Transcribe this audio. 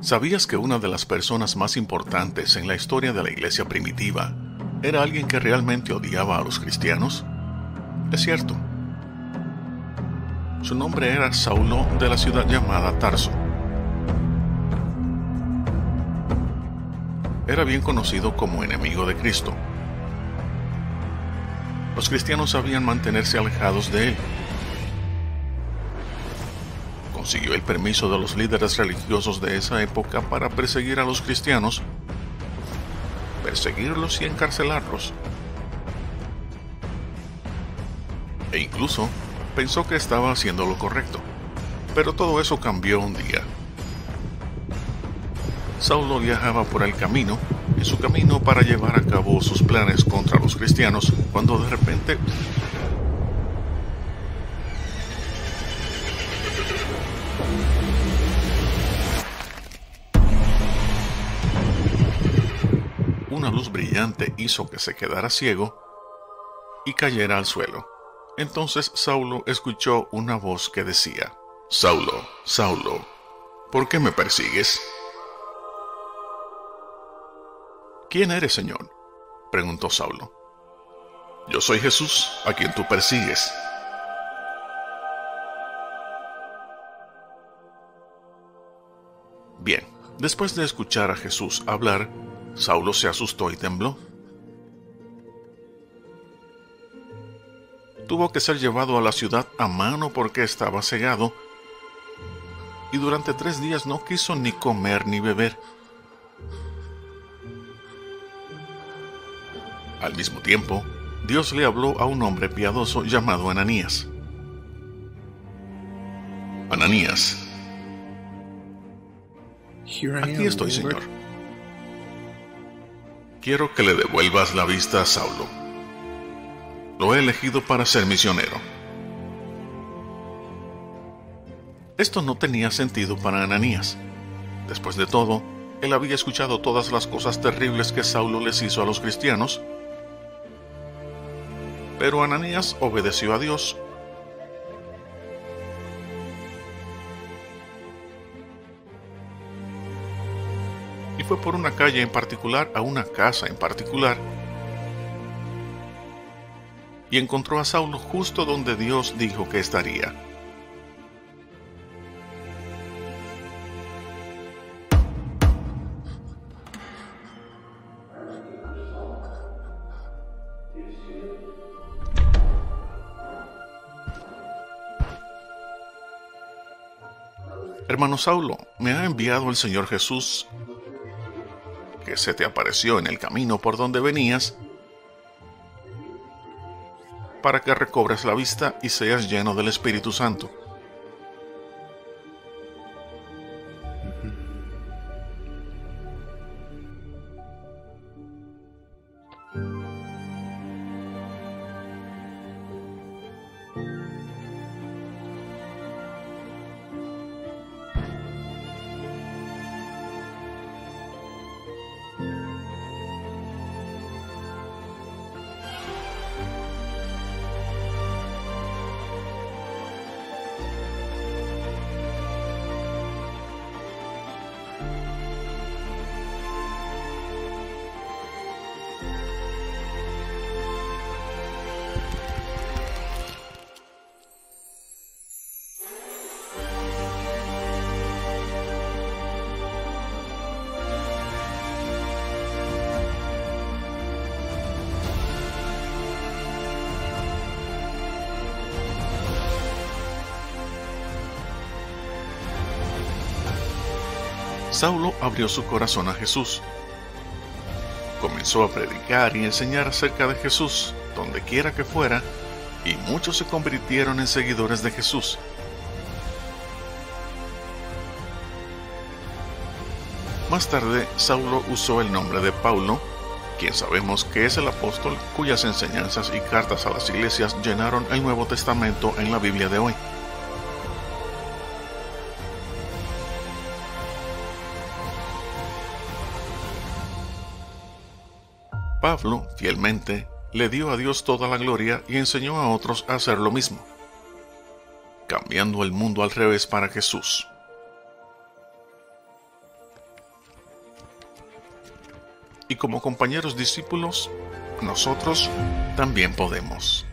¿Sabías que una de las personas más importantes en la historia de la iglesia primitiva era alguien que realmente odiaba a los cristianos? Es cierto. Su nombre era Saulo de la ciudad llamada Tarso. Era bien conocido como enemigo de Cristo. Los cristianos sabían mantenerse alejados de él consiguió el permiso de los líderes religiosos de esa época para perseguir a los cristianos, perseguirlos y encarcelarlos. E incluso pensó que estaba haciendo lo correcto. Pero todo eso cambió un día. Saulo viajaba por el camino, en su camino para llevar a cabo sus planes contra los cristianos, cuando de repente luz brillante hizo que se quedara ciego y cayera al suelo. Entonces Saulo escuchó una voz que decía, Saulo, Saulo, ¿por qué me persigues? ¿Quién eres, Señor? preguntó Saulo. Yo soy Jesús, a quien tú persigues. Bien, después de escuchar a Jesús hablar, Saulo se asustó y tembló. Tuvo que ser llevado a la ciudad a mano porque estaba cegado y durante tres días no quiso ni comer ni beber. Al mismo tiempo, Dios le habló a un hombre piadoso llamado Ananías. Ananías, aquí estoy, Señor quiero que le devuelvas la vista a Saulo. Lo he elegido para ser misionero. Esto no tenía sentido para Ananías. Después de todo, él había escuchado todas las cosas terribles que Saulo les hizo a los cristianos. Pero Ananías obedeció a Dios fue por una calle en particular a una casa en particular y encontró a Saulo justo donde Dios dijo que estaría. Hermano Saulo, me ha enviado el Señor Jesús que se te apareció en el camino por donde venías, para que recobres la vista y seas lleno del Espíritu Santo. Saulo abrió su corazón a Jesús. Comenzó a predicar y enseñar acerca de Jesús donde quiera que fuera, y muchos se convirtieron en seguidores de Jesús. Más tarde, Saulo usó el nombre de Paulo, quien sabemos que es el apóstol cuyas enseñanzas y cartas a las iglesias llenaron el Nuevo Testamento en la Biblia de hoy. Pablo, fielmente, le dio a Dios toda la gloria y enseñó a otros a hacer lo mismo, cambiando el mundo al revés para Jesús. Y como compañeros discípulos, nosotros también podemos.